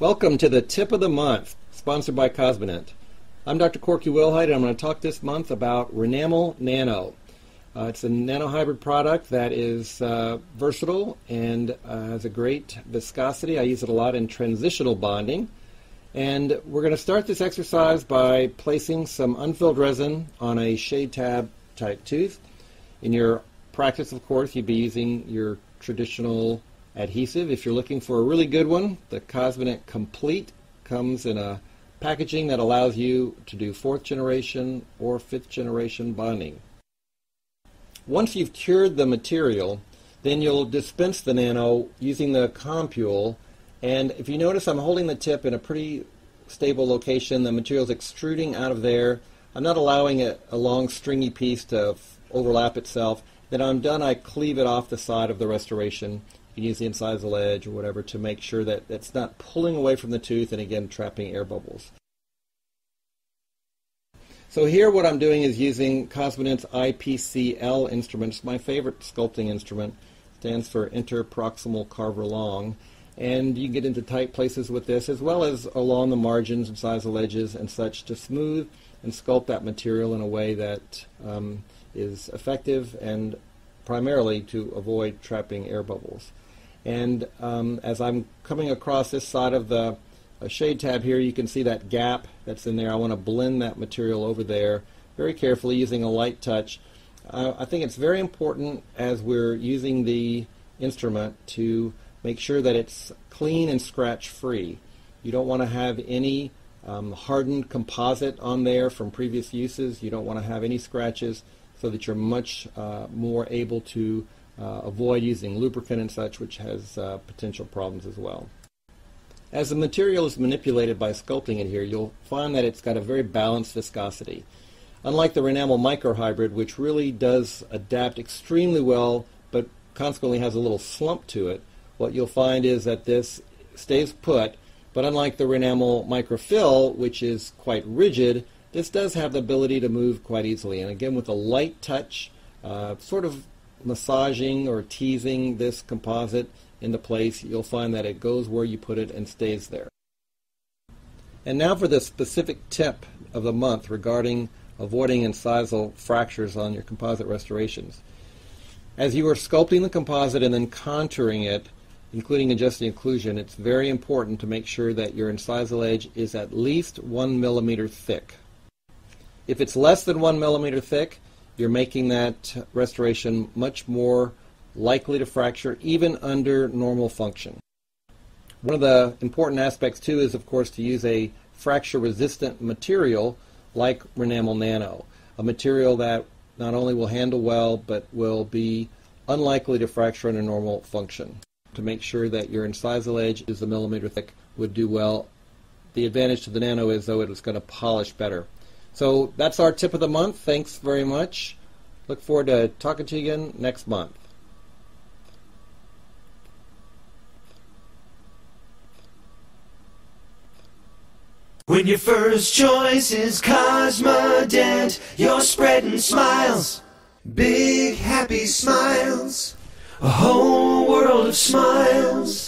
Welcome to the tip of the month, sponsored by Cosmedent. I'm Dr. Corky Willhite, and I'm going to talk this month about Renamel Nano. Uh, it's a nanohybrid product that is uh, versatile and uh, has a great viscosity. I use it a lot in transitional bonding. And we're going to start this exercise by placing some unfilled resin on a shade tab type tooth. In your practice, of course, you'd be using your traditional adhesive. If you're looking for a really good one, the Cosmedent Complete comes in a packaging that allows you to do fourth generation or fifth generation bonding. Once you've cured the material, then you'll dispense the nano using the compule. And if you notice, I'm holding the tip in a pretty stable location. The material's extruding out of there. I'm not allowing it, a long stringy piece to overlap itself. Then I'm done, I cleave it off the side of the restoration can use the incisal edge or whatever to make sure that it's not pulling away from the tooth and again trapping air bubbles. So here what I'm doing is using Cosmedent's IPCL instrument. It's my favorite sculpting instrument. It stands for interproximal carver long. And you can get into tight places with this as well as along the margins, and incisal edges and such to smooth and sculpt that material in a way that um, is effective and primarily to avoid trapping air bubbles. And um, as I'm coming across this side of the shade tab here, you can see that gap that's in there. I want to blend that material over there very carefully using a light touch. Uh, I think it's very important as we're using the instrument to make sure that it's clean and scratch free. You don't want to have any um, hardened composite on there from previous uses. You don't want to have any scratches so that you're much uh, more able to uh, avoid using lubricant and such, which has uh, potential problems as well. As the material is manipulated by sculpting it here, you'll find that it's got a very balanced viscosity. Unlike the Renamel microhybrid, which really does adapt extremely well, but consequently has a little slump to it, what you'll find is that this stays put, but unlike the Renamel microfill, which is quite rigid, this does have the ability to move quite easily. And again, with a light touch, uh, sort of massaging or teasing this composite into place, you'll find that it goes where you put it and stays there. And now for the specific tip of the month regarding avoiding incisal fractures on your composite restorations. As you are sculpting the composite and then contouring it, including adjusting occlusion, it's very important to make sure that your incisal edge is at least one millimeter thick. If it's less than one millimeter thick, you're making that restoration much more likely to fracture even under normal function. One of the important aspects too is of course to use a fracture resistant material like Renamel Nano, a material that not only will handle well but will be unlikely to fracture under normal function. To make sure that your incisal edge is a millimeter thick would do well. The advantage to the Nano is though it is going to polish better. So that's our tip of the month. Thanks very much. Look forward to talking to you again next month. When your first choice is Cosmedent, you're spreading smiles. Big happy smiles. A whole world of smiles.